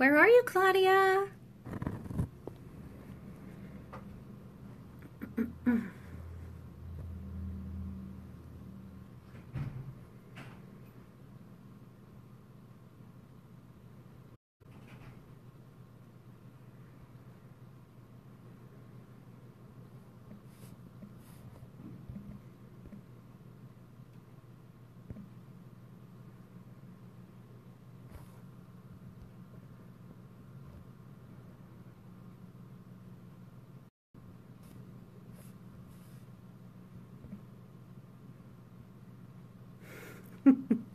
Where are you, Claudia? I, I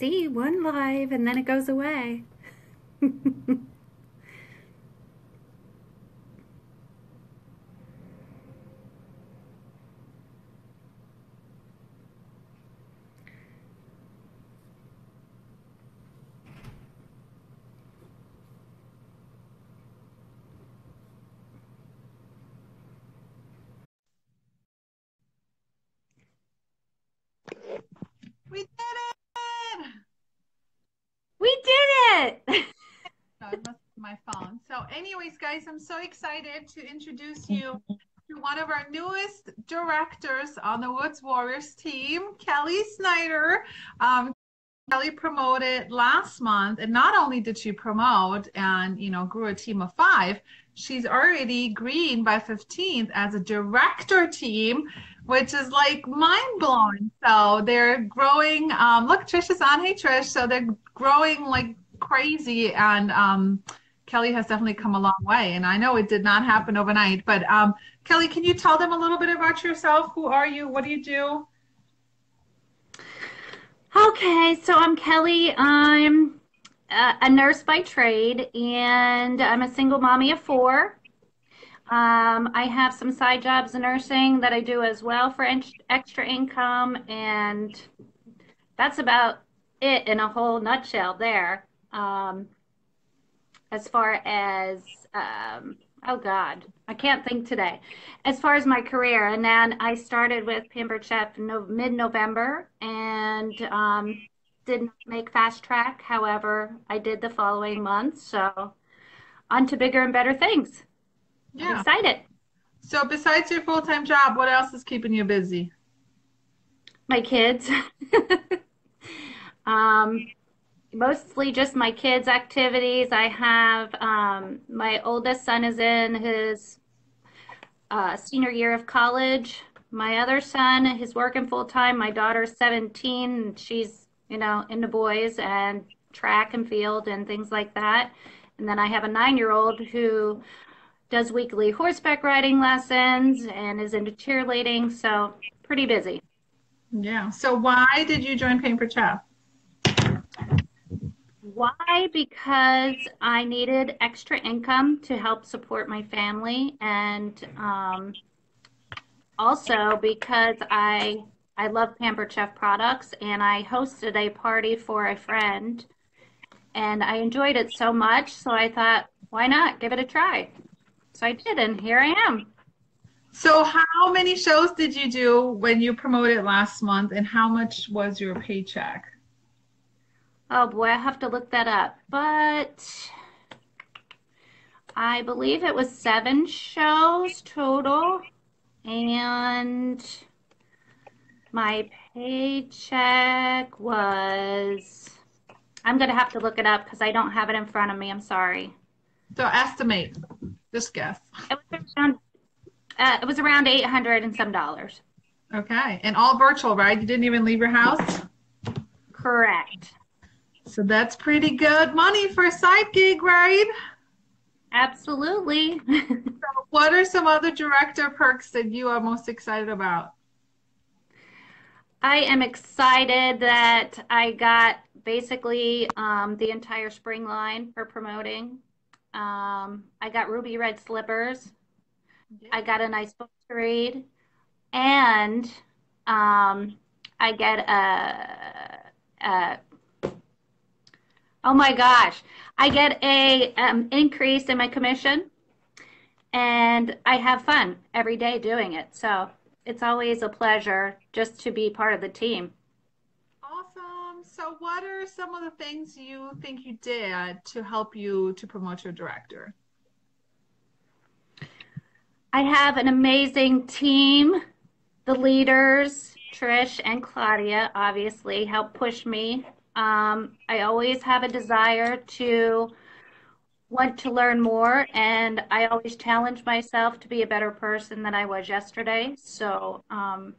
see one live and then it goes away. We did it! we did it! No, it must be my phone. So, anyways, guys, I'm so excited to introduce you to one of our newest directors on the Woods Warriors team, Kelli Snyder. Um, Kelli promoted last month, and not only did she promote and you know grew a team of five, she's already green by 15th as a director team, which is like mind blowing. So they're growing. Um, look, Trish is on. Hey, Trish. So they're growing like crazy, and um, Kelli has definitely come a long way. And I know it did not happen overnight, but um, Kelli, can you tell them a little bit about yourself? Who are you? What do you do? Okay, so I'm Kelli. I'm a, nurse by trade, and I'm a single mommy of four. Um, I have some side jobs in nursing that I do as well for extra income, and that's about it in a whole nutshell there. Um, as far as, um, oh God, I can't think today. As far as my career, and then I started with Pampered Chef no, mid-November and um, didn't make fast track. However, I did the following month. So on to bigger and better things. I'm Yeah. excited. So besides your full-time job, what else is keeping you busy? My kids. um, mostly just my kids' activities. I have um, my oldest son is in his uh, senior year of college. My other son is working full time. My daughter's 17. and She's, you know, into boys and track and field and things like that. And then I have a nine year old who does weekly horseback riding lessons and is into cheerleading. So pretty busy. Yeah. So why did you join Pampered Chef? Why? Because I needed extra income to help support my family, and um, also because I I love Pampered Chef products, and I hosted a party for a friend, and I enjoyed it so much, so I thought, why not give it a try? So I did, and here I am. So how many shows did you do when you promoted last month, and how much was your paycheck? Oh boy, I have to look that up, but I believe it was seven shows total, and my paycheck was, I'm gonna have to look it up because I don't have it in front of me. I'm sorry. So estimate, just guess. It was around, uh, it was around 800 and some dollars. Okay, and all virtual, right? You didn't even leave your house. Correct. So that's pretty good money for a side gig, right? Absolutely. so What are some other director perks that you are most excited about? I am excited that I got basically um, the entire spring line for promoting. Um, I got ruby red slippers. I got a nice book to read, and um, I get a, a oh my gosh, I get a um, increase in my commission, and I have fun every day doing it. So it's always a pleasure just to be part of the team. Awesome. So, what are some of the things you think you did to help you to promote your director? I have an amazing team. The leaders, Trish and Claudia, obviously help push me. Um, I always have a desire to want to learn more, and I always challenge myself to be a better person than I was yesterday. So, um,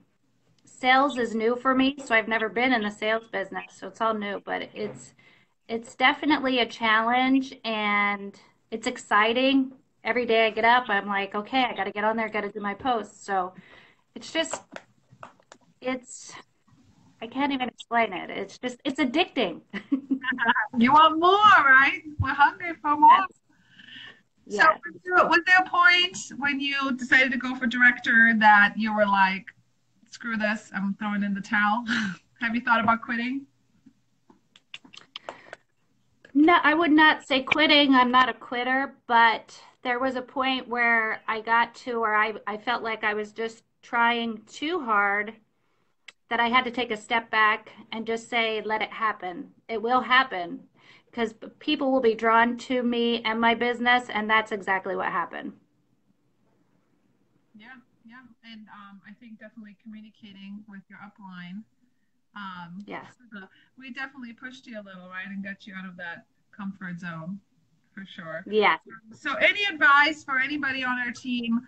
sales is new for me, so I've never been in the sales business, so it's all new. But it's it's definitely a challenge, and it's exciting every day I get up, I'm like, okay, I got to get on there, got to do my posts. So it's just, it's, I can't even explain it. It's just, it's addicting. you want more, right? We're hungry for more. Yes. So was there, was there a point when you decided to go for director that you were like, screw this, I'm throwing in the towel? Have you thought about quitting? No, I would not say quitting. I'm not a quitter, but there was a point where I got to where I, I felt like I was just trying too hard that I had to take a step back and just say, let it happen. It will happen because people will be drawn to me and my business, and that's exactly what happened. Yeah, yeah. And um, I think definitely communicating with your upline. Um, yes. we definitely pushed you a little, right, and got you out of that comfort zone for sure. Yeah. So, any advice for anybody on our team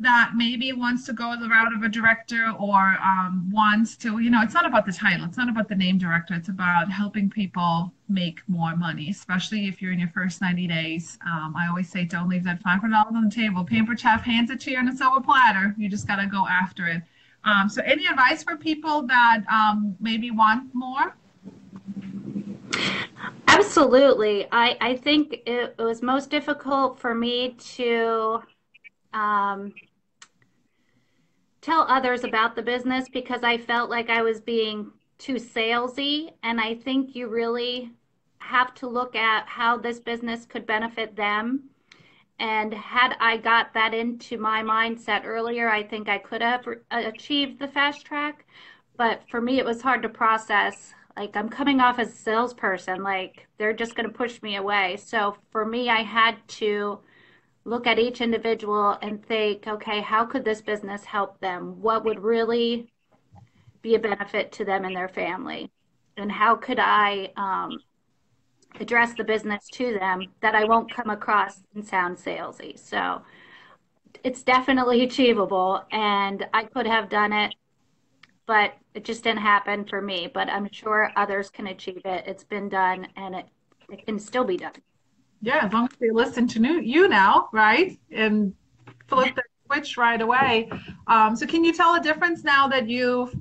that maybe wants to go the route of a director or um, wants to, you know, it's not about the title, it's not about the name director, it's about helping people make more money, especially if you're in your first 90 days. Um, I always say, don't leave that $500 on the table. Pamper Chef hands it to you on a silver platter. You just got to go after it. Um, so, any advice for people that um, maybe want more? Absolutely. I, I think it, it was most difficult for me to um, tell others about the business because I felt like I was being too salesy. And I think you really have to look at how this business could benefit them. And had I got that into my mindset earlier, I think I could have uh, achieved the fast track. But for me, it was hard to process like I'm coming off as a salesperson, like they're just going to push me away. So for me, I had to look at each individual and think, okay, how could this business help them? What would really be a benefit to them and their family? And how could I um, address the business to them that I won't come across and sound salesy? So it's definitely achievable, and I could have done it but it just didn't happen for me. But I'm sure others can achieve it. It's been done and it, it can still be done. Yeah, as long as they listen to new, you now, right? And flip the switch right away. Um, so can you tell a difference now that you've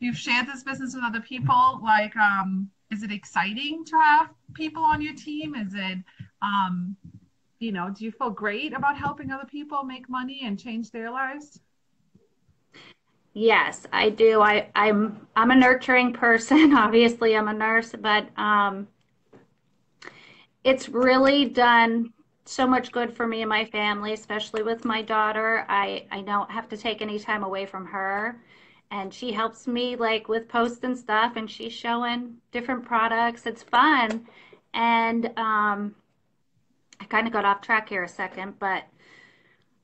you've shared this business with other people? Like, um, is it exciting to have people on your team? Is it um, you know, do you feel great about helping other people make money and change their lives? Yes, I do. I, I'm I'm a nurturing person. Obviously, I'm a nurse, but um, it's really done so much good for me and my family, especially with my daughter. I I don't have to take any time away from her, and she helps me like with posts and stuff, and she's showing different products. It's fun, and um, I kind of got off track here a second, but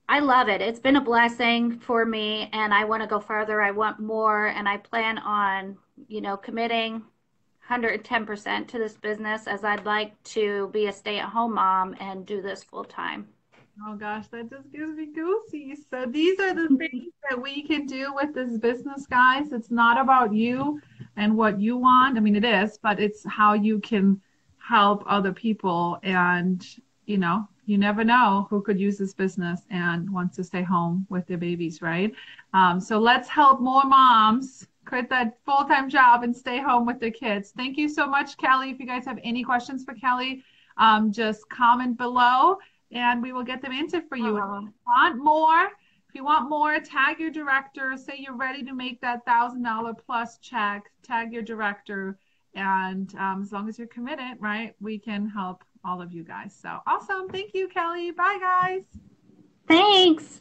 I love it. It's been a blessing for me, and I want to go further. I want more, and I plan on, you know, committing 110% to this business as I'd like to be a stay at home mom and do this full time. Oh gosh, that just gives me goosies. So these are the things that we can do with this business, guys. It's not about you and what you want. I mean, it is, but it's how you can help other people and, you know, you never know who could use this business and wants to stay home with their babies, right? Um, so let's help more moms quit that full-time job and stay home with the kids. Thank you so much, Kelli. If you guys have any questions for Kelli, um, just comment below and we will get them answered for you. Uh-huh. If you want more, if you want more, tag your director, say you're ready to make that thousand dollar plus check, tag your director. And um, as long as you're committed, right, we can help all of you guys. So awesome. Thank you, Kelli. Bye, guys. Thanks.